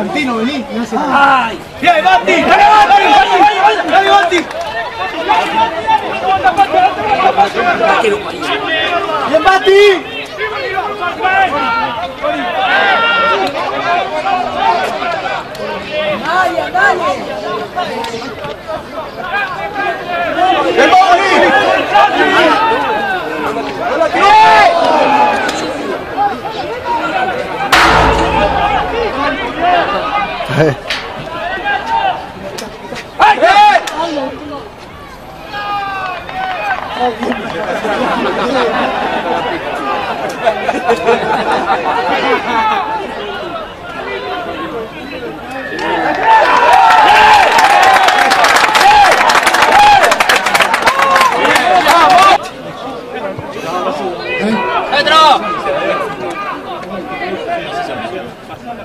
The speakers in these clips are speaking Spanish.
Santino, vení. No hace ¡Ay! ¡Bien, Bati! ¡Dale, Bati! ¡Dale, Bati! ¡Bien, Bati! ¡Bien,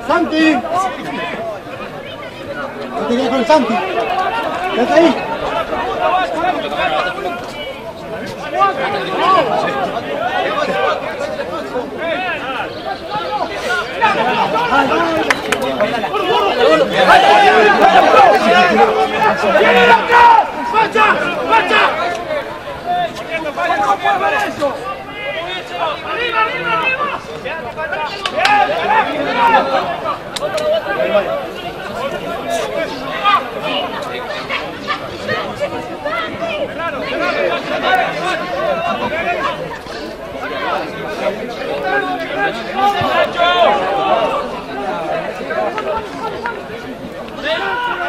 something. Kita dia kalau something. Kata ini. Thank you. ¿Qué te queda con el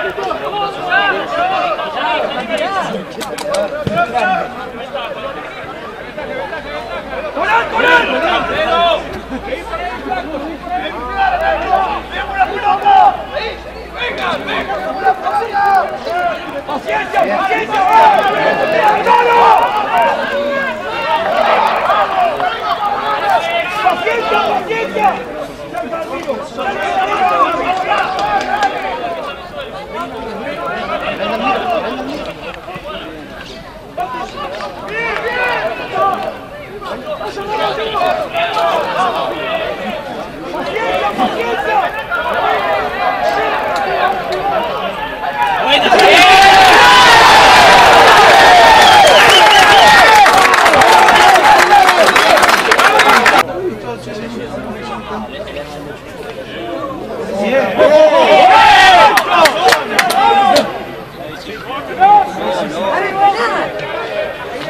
Santi? ¿Quédate ahí?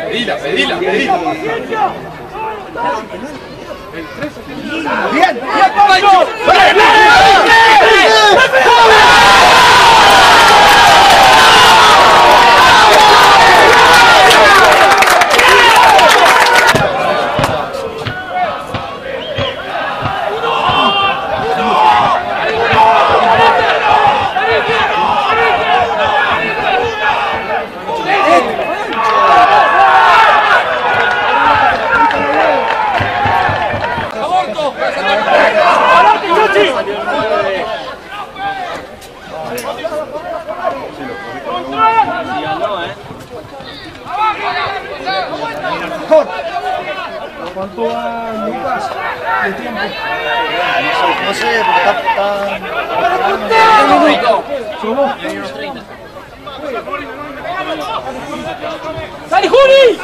Pedila, pedila, pedila. ¡Bien! ¡Bien, Pancho! ¿Cuánto va Lucas de tiempo? No sé, está... ¿Solo? ¡Sale, Juli!